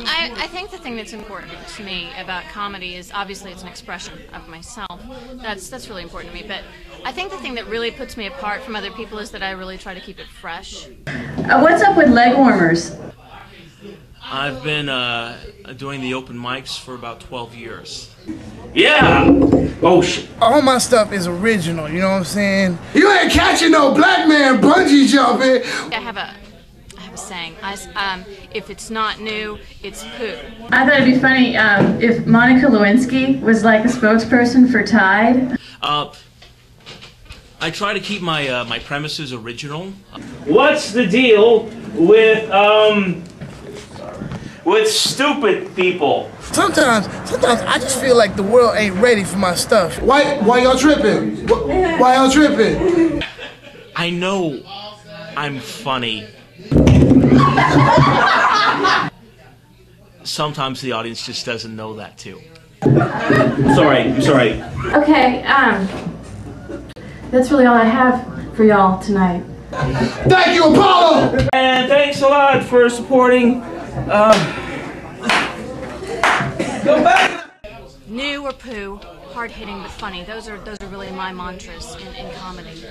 Well, I, I think the thing that's important to me about comedy is obviously it's an expression of myself. That's that's really important to me. But I think the thing that really puts me apart from other people is that I really try to keep it fresh. Uh, what's up with leg warmers? I've been uh, doing the open mics for about 12 years. Yeah. Oh shit. All my stuff is original, you know what I'm saying? You ain't catching no black man bungee jumping. I have a I have a saying. I s um, if it's not new, it's poo. I thought it'd be funny um, if Monica Lewinsky was like a spokesperson for Tide. Uh, I try to keep my uh, my premises original. What's the deal with um with stupid people? Sometimes, sometimes I just feel like the world ain't ready for my stuff. Why why y'all tripping? Why, why y'all tripping? I know I'm funny. Sometimes the audience just doesn't know that too. Sorry, sorry. Okay, um, that's really all I have for y'all tonight. Thank you, Apollo! And thanks a lot for supporting. Uh, go back. New or poo, hard hitting but funny. Those are those are really my mantras in, in comedy.